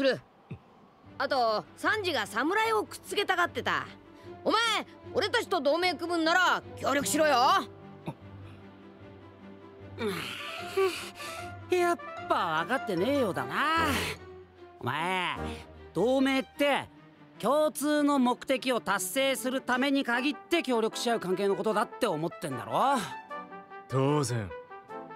する。あとサンジが侍をくっつけたがってた。お前俺たちと同盟組むんなら協力しろよ。やっぱ分かってねえようだな。お前同盟って共通の目的を達成するために限って協力し合う関係のことだって思ってんだろ。当然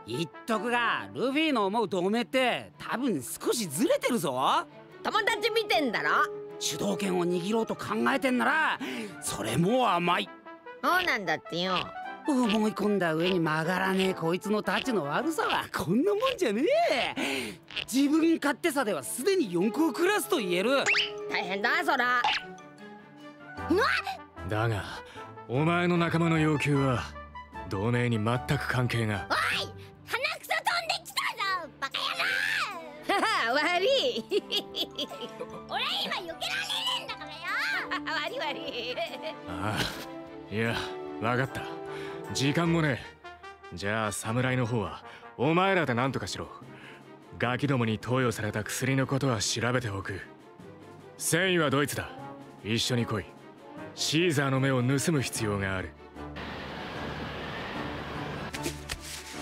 言っとくがルフィの思う同盟って多分少しずれてるぞ。友達見てんだろ？主導権を握ろうと考えてんならそれも甘い。そうなんだってよ。思い込んだ上に曲がらねえこいつの太刀の悪さはこんなもんじゃねえ。自分勝手さではすでに四皇クラスと言える。大変だそら。だがお前の仲間の要求は同盟に全く関係が。鼻悪い。俺今避けられねえんだからよ。悪い悪い。ああいや分かった。時間もねえ。じゃあ侍の方はお前らで何とかしろ。ガキどもに投与された薬のことは調べておく。繊維はドイツだ。一緒に来い。シーザーの目を盗む必要がある。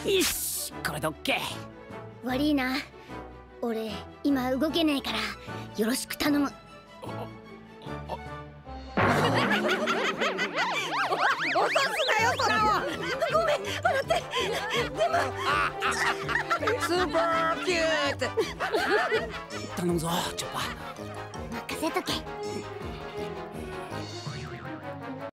よしこれでオッケー。悪いな俺今動けねえからよろしく頼む。落とすなよ空を。ごめん笑って。スーパーキュート 頼むぞチョッパ。任せとけ